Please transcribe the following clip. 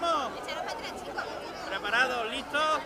vamos. ¿Preparados? ¿Listos?